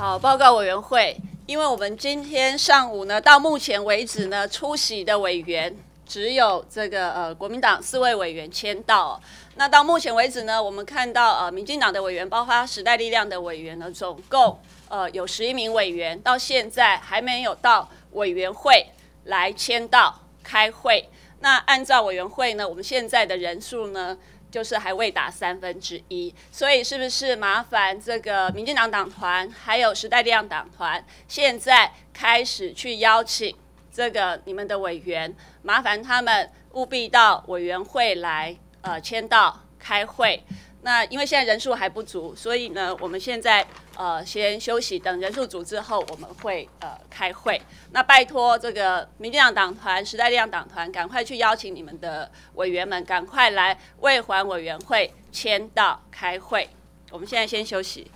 好，报告委员会，因为我们今天上午呢，到目前为止呢，出席的委员只有这个呃国民党四位委员签到。那到目前为止呢，我们看到呃民进党的委员，包括时代力量的委员呢，总共呃有十一名委员，到现在还没有到委员会来签到开会。那按照委员会呢，我们现在的人数呢？就是还未达三分之一，所以是不是麻烦这个民进党党团还有时代力量党团，现在开始去邀请这个你们的委员，麻烦他们务必到委员会来呃签到开会。那因为现在人数还不足，所以呢，我们现在呃先休息，等人数足之后，我们会呃开会。那拜托这个民进党党团、时代力量党团，赶快去邀请你们的委员们，赶快来为环委员会签到开会。我们现在先休息。